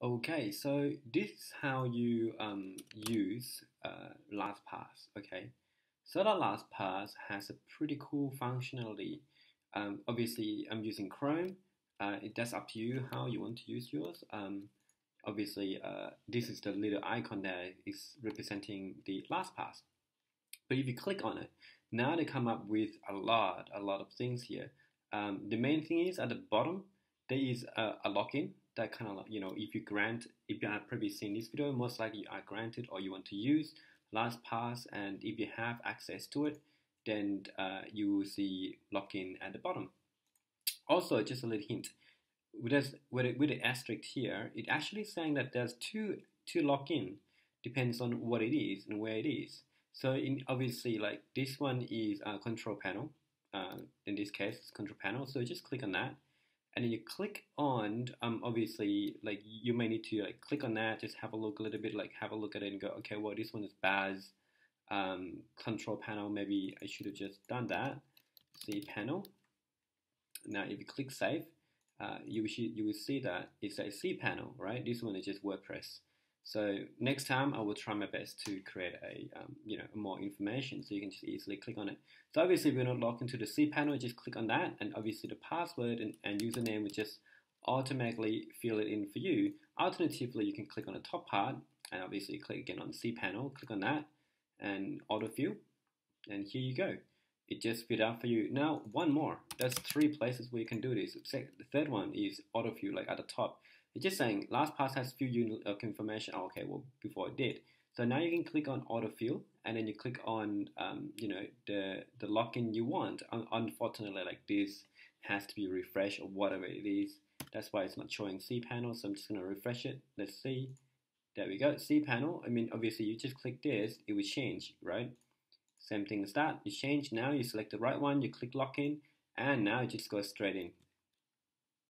Okay, so this is how you um, use uh, LastPass. Okay, so the LastPass has a pretty cool functionality. Um, obviously, I'm using Chrome. Uh, it, that's up to you how you want to use yours. Um, obviously, uh, this is the little icon that is representing the LastPass. But if you click on it, now they come up with a lot, a lot of things here. Um, the main thing is at the bottom, there is a, a login that kind of, you know, if you grant, if you have previously seen this video, most likely you are granted or you want to use LastPass, and if you have access to it, then uh, you will see login at the bottom. Also, just a little hint, with, this, with, it, with the asterisk here, it actually saying that there's two, two login, depends on what it is and where it is. So in obviously like this one is a control panel. Uh, in this case, it's control panel. So just click on that, and then you click on. Um, obviously, like you may need to like click on that. Just have a look a little bit, like have a look at it and go, okay, well this one is Baz um, control panel. Maybe I should have just done that. cPanel. Now if you click save, uh, you should you will see that it's a cPanel, right? This one is just WordPress. So next time I will try my best to create a, um, you know, more information so you can just easily click on it. So obviously if you're not logged into the cPanel, just click on that and obviously the password and, and username will just automatically fill it in for you. Alternatively, you can click on the top part and obviously click again on cPanel, click on that and autofill and here you go. It just filled out for you. Now, one more. There's three places where you can do this. The third one is auto autofill, like at the top. It's just saying LastPass has few unit of information. Oh, okay, well before it did. So now you can click on autofill and then you click on um, you know the the login you want. unfortunately, like this has to be refreshed or whatever it is. That's why it's not showing cPanel. So I'm just gonna refresh it. Let's see. There we go. cPanel. I mean, obviously you just click this, it will change, right? Same thing as that. You change now. You select the right one. You click login, and now it just goes straight in.